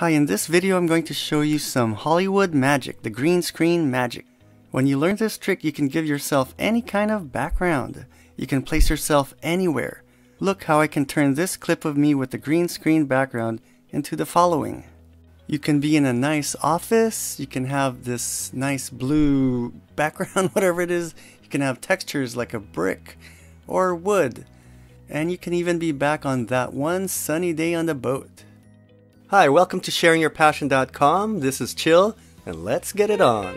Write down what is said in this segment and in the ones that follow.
Hi, in this video I'm going to show you some Hollywood magic, the green screen magic. When you learn this trick, you can give yourself any kind of background. You can place yourself anywhere. Look how I can turn this clip of me with the green screen background into the following. You can be in a nice office, you can have this nice blue background, whatever it is. You can have textures like a brick or wood. And you can even be back on that one sunny day on the boat. Hi, welcome to sharingyourpassion.com. This is Chill, and let's get it on.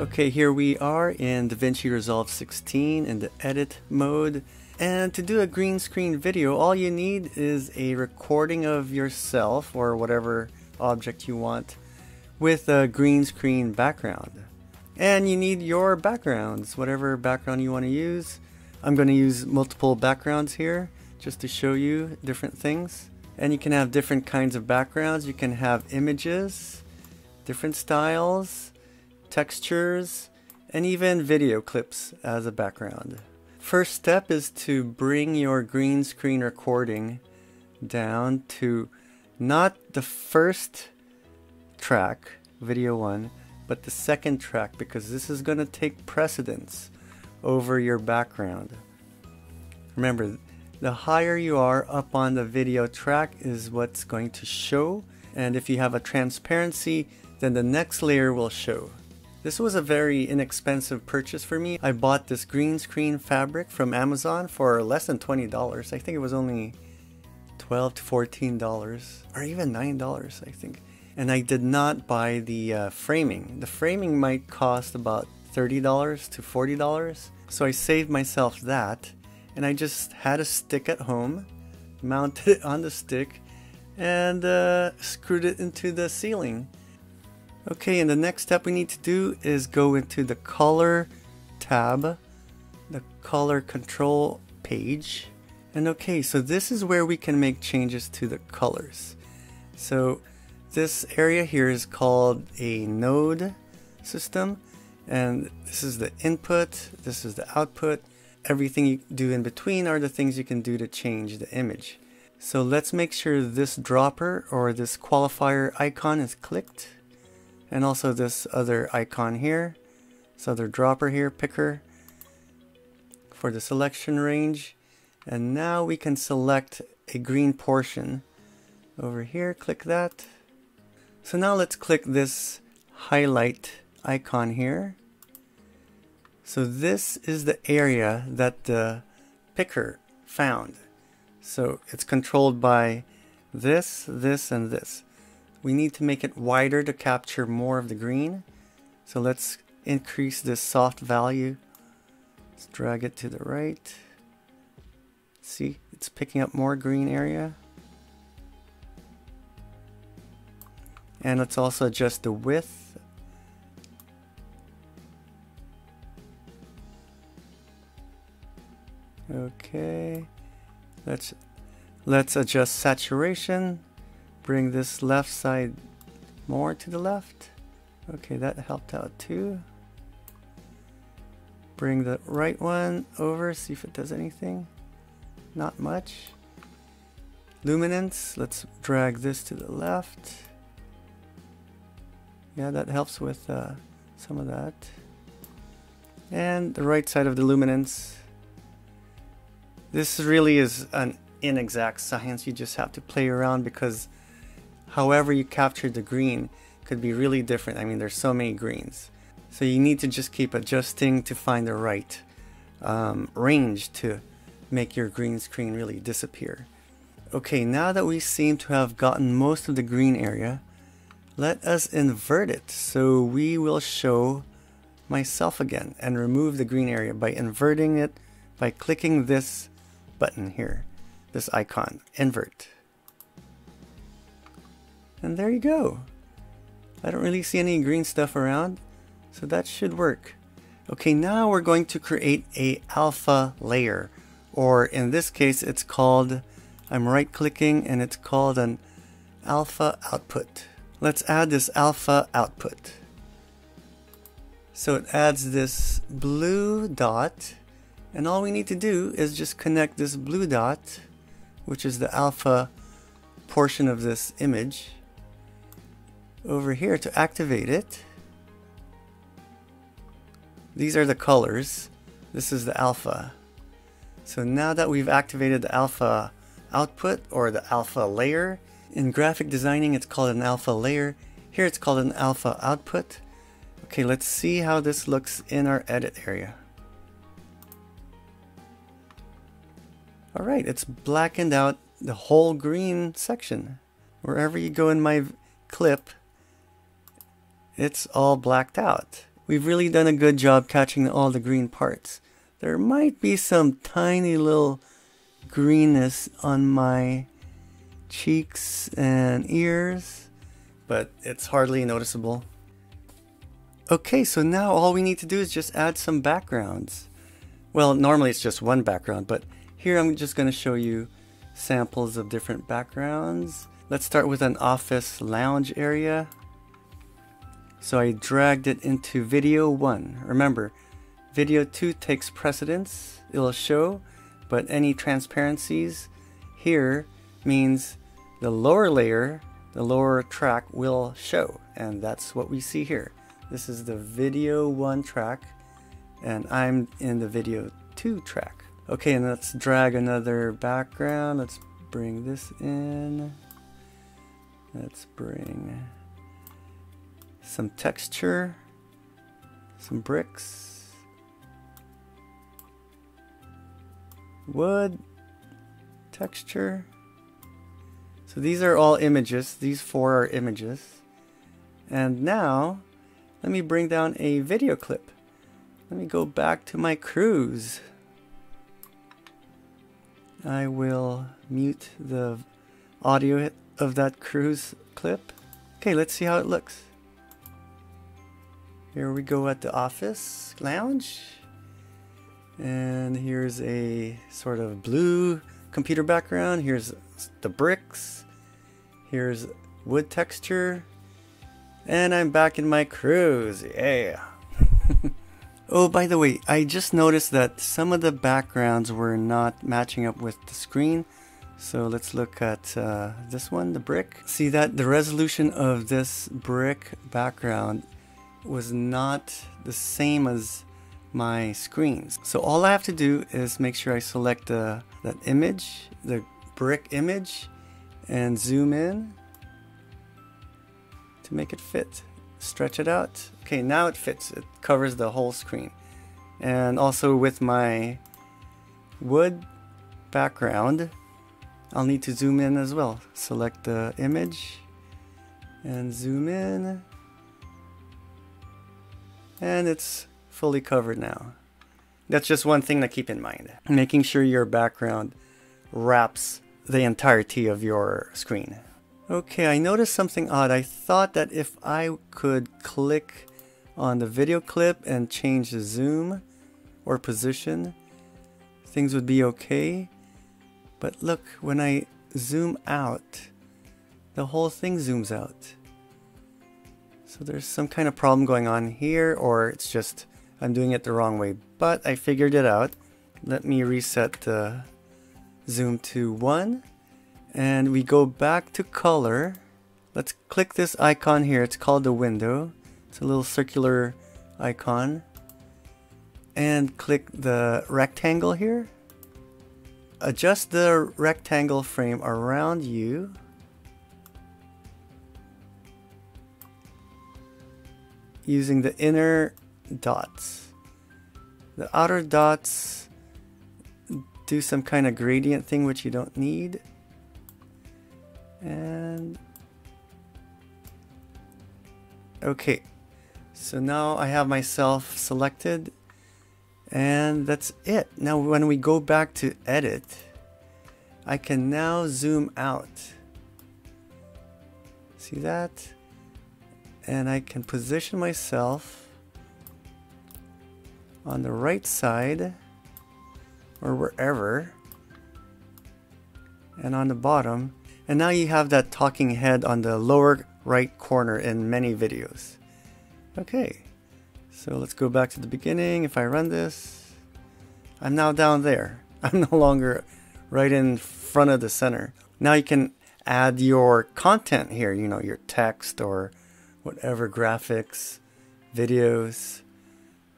Okay, here we are in DaVinci Resolve 16 in the edit mode. And to do a green screen video, all you need is a recording of yourself or whatever object you want with a green screen background. And you need your backgrounds, whatever background you want to use. I'm going to use multiple backgrounds here just to show you different things. And you can have different kinds of backgrounds. You can have images, different styles, textures, and even video clips as a background. First step is to bring your green screen recording down to not the first track, video one, but the second track because this is going to take precedence over your background. Remember, the higher you are up on the video track is what's going to show. And if you have a transparency, then the next layer will show. This was a very inexpensive purchase for me. I bought this green screen fabric from Amazon for less than $20. I think it was only 12 to $14 or even $9 I think. And I did not buy the uh, framing. The framing might cost about $30 to $40. So I saved myself that and I just had a stick at home, mounted it on the stick, and uh, screwed it into the ceiling. Okay, and the next step we need to do is go into the color tab, the color control page. And okay, so this is where we can make changes to the colors. So this area here is called a node system. And this is the input, this is the output, everything you do in between are the things you can do to change the image. So let's make sure this dropper or this qualifier icon is clicked and also this other icon here, this other dropper here, picker for the selection range. And now we can select a green portion over here, click that. So now let's click this highlight icon here so this is the area that the picker found. So it's controlled by this, this, and this. We need to make it wider to capture more of the green. So let's increase this soft value. Let's drag it to the right. See, it's picking up more green area. And let's also adjust the width Okay, let's let's adjust saturation. Bring this left side more to the left. Okay, that helped out too. Bring the right one over, see if it does anything. Not much. Luminance, let's drag this to the left. Yeah, that helps with uh, some of that. And the right side of the luminance. This really is an inexact science. You just have to play around because however you capture the green could be really different. I mean, there's so many greens. So you need to just keep adjusting to find the right um, range to make your green screen really disappear. Okay, now that we seem to have gotten most of the green area, let us invert it. So we will show myself again and remove the green area by inverting it by clicking this button here, this icon, invert. And there you go. I don't really see any green stuff around, so that should work. Okay, now we're going to create a alpha layer, or in this case, it's called, I'm right clicking and it's called an alpha output. Let's add this alpha output. So it adds this blue dot and all we need to do is just connect this blue dot which is the alpha portion of this image. Over here to activate it, these are the colors. This is the alpha. So now that we've activated the alpha output or the alpha layer, in graphic designing it's called an alpha layer. Here it's called an alpha output. Okay, let's see how this looks in our edit area. Alright, it's blackened out the whole green section. Wherever you go in my clip, it's all blacked out. We've really done a good job catching all the green parts. There might be some tiny little greenness on my cheeks and ears, but it's hardly noticeable. Okay, so now all we need to do is just add some backgrounds. Well, normally it's just one background, but here I'm just going to show you samples of different backgrounds. Let's start with an office lounge area. So I dragged it into video 1. Remember, video 2 takes precedence. It'll show, but any transparencies here means the lower layer, the lower track will show. And that's what we see here. This is the video 1 track, and I'm in the video 2 track. Okay, and let's drag another background. Let's bring this in. Let's bring some texture, some bricks, wood, texture. So these are all images. These four are images. And now, let me bring down a video clip. Let me go back to my cruise. I will mute the audio of that cruise clip. Okay, let's see how it looks. Here we go at the office lounge. And here's a sort of blue computer background. Here's the bricks. Here's wood texture. And I'm back in my cruise. Yeah. Oh, by the way, I just noticed that some of the backgrounds were not matching up with the screen. So let's look at uh, this one, the brick. See that the resolution of this brick background was not the same as my screens. So all I have to do is make sure I select the, that image, the brick image, and zoom in to make it fit stretch it out. Okay, now it fits. It covers the whole screen. And also with my wood background, I'll need to zoom in as well. Select the image and zoom in. And it's fully covered now. That's just one thing to keep in mind. Making sure your background wraps the entirety of your screen. Okay, I noticed something odd. I thought that if I could click on the video clip and change the zoom or position, things would be okay. But look, when I zoom out, the whole thing zooms out. So there's some kind of problem going on here, or it's just I'm doing it the wrong way. But I figured it out. Let me reset the zoom to 1 and we go back to color. Let's click this icon here. It's called the window. It's a little circular icon. And click the rectangle here. Adjust the rectangle frame around you. Using the inner dots. The outer dots do some kind of gradient thing which you don't need and okay, so now I have myself selected and that's it. Now when we go back to edit, I can now zoom out. See that? And I can position myself on the right side or wherever and on the bottom and now you have that talking head on the lower right corner in many videos. Okay, so let's go back to the beginning. If I run this, I'm now down there. I'm no longer right in front of the center. Now you can add your content here, you know, your text or whatever graphics, videos.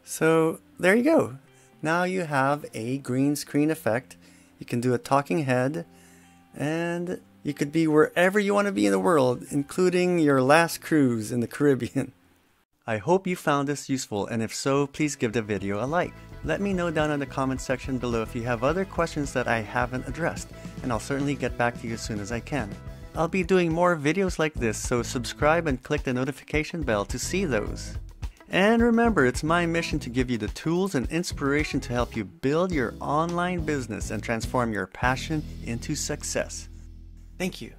So there you go. Now you have a green screen effect. You can do a talking head and you could be wherever you want to be in the world, including your last cruise in the Caribbean. I hope you found this useful and if so, please give the video a like. Let me know down in the comments section below if you have other questions that I haven't addressed, and I'll certainly get back to you as soon as I can. I'll be doing more videos like this, so subscribe and click the notification bell to see those. And remember, it's my mission to give you the tools and inspiration to help you build your online business and transform your passion into success. Thank you.